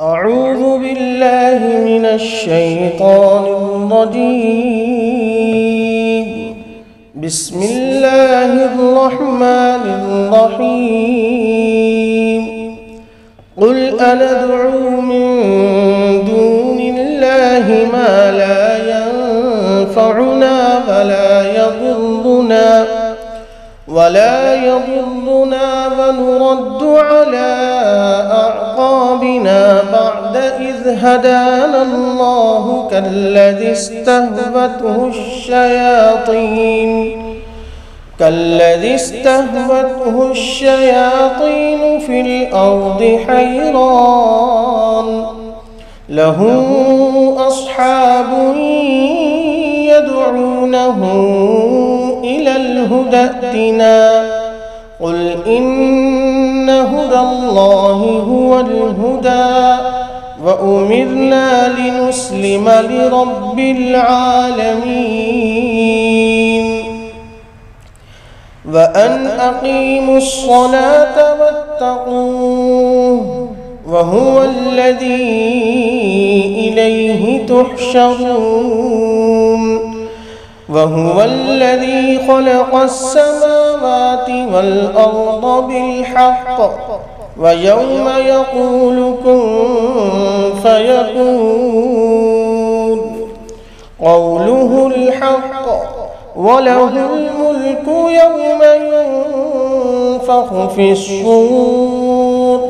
أعوذ بالله من الشيطان الرجيم. بسم الله الرحمن الرحيم. قل أندعو من دون الله ما لا ينفعنا ولا يضرنا. ولا يضرنا ونرد على أعقابنا بعد إذ هدانا الله كالذي استهوته الشياطين. كالذي استهوته الشياطين في الأرض حيران. له أصحاب يدعونه الهدى ائتنا قل إن هدى الله هو الهدى وأمرنا لنسلم لرب العالمين وأن أقيموا الصلاة واتقوه وهو الذي إليه تحشرون وهو الذي خلق السماوات والأرض بالحق ويوم يقول كن فيكون. قوله الحق وله الملك يوم ينفخ في الصور.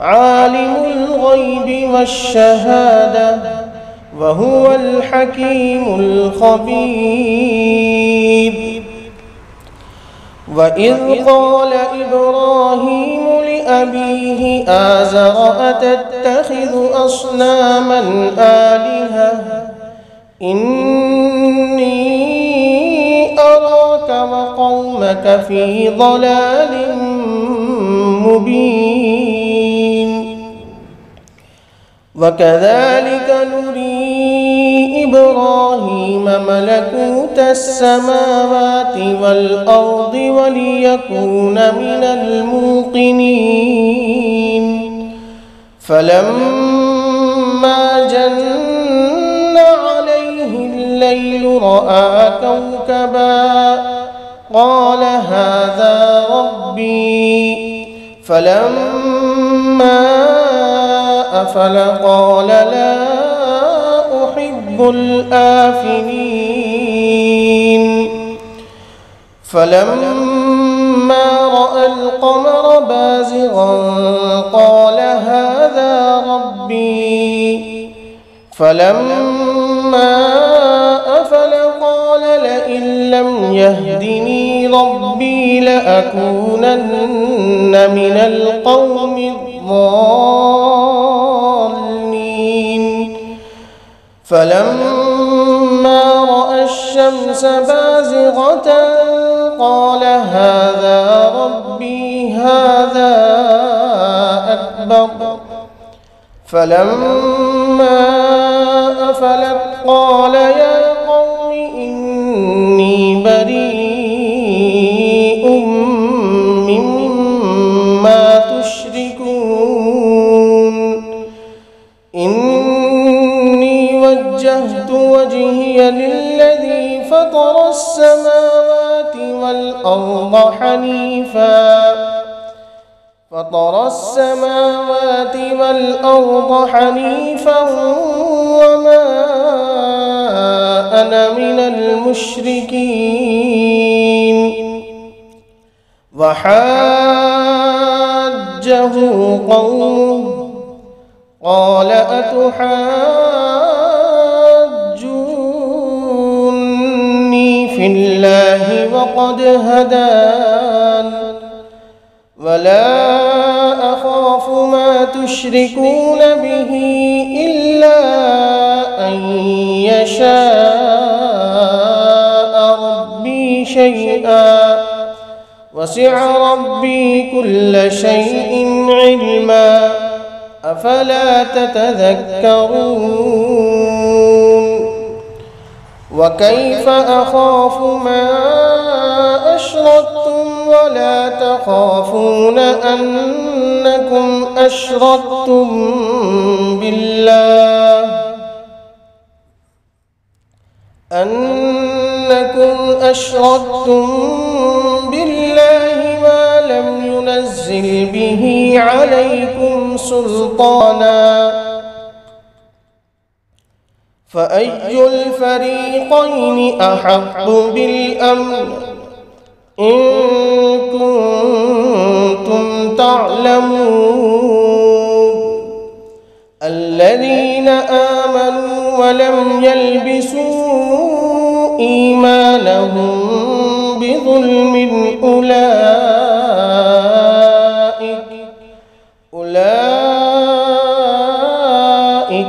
عالم الغيب والشهادة وهو الحكيم الخبير. وإذ قال إبراهيم لأبيه آزر أتتخذ أصناما آلهة؟ إني أراك وقومك في ضلال مبين. وكذلك نري إبراهيم ملكوت السماوات والأرض وليكون من الموقنين. فلما جن عليه الليل رأى كوكبا قال هذا ربي. فلما أفل قال لا أحب الآفلين. فلما رأى القمر بازغا قال هذا ربي. فلما أفل قال لئن لم يهدني ربي لأكونن من القوم الضالين. فلما رأى الشمس بازغة قال هذا ربي هذا أكبر. فلما أفلت قال يا قوم إني والأرض حنيفاً. فطر السماوات والأرض حنيفا وما أنا من المشركين. وحاجه قومه قال أتحاجوني الله وقد هدان. ولا أخاف ما تشركون به إلا أن يشاء ربي شيئا. وسع ربي كل شيء علما. أفلا تتذكرون وكيف أخاف ما أشركتم ولا تخافون أنكم أشركتم بالله أنكم أشركتم بالله ما لم ينزل به عليكم سلطانا فأي الفريقين أحق بالأمن؟ إن كنتم تعلمون. الذين آمنوا ولم يلبسوا إيمانهم بظلم أولئك أولئك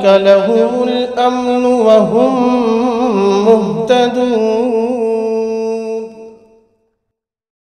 لهم الأمن وهم مهتدون.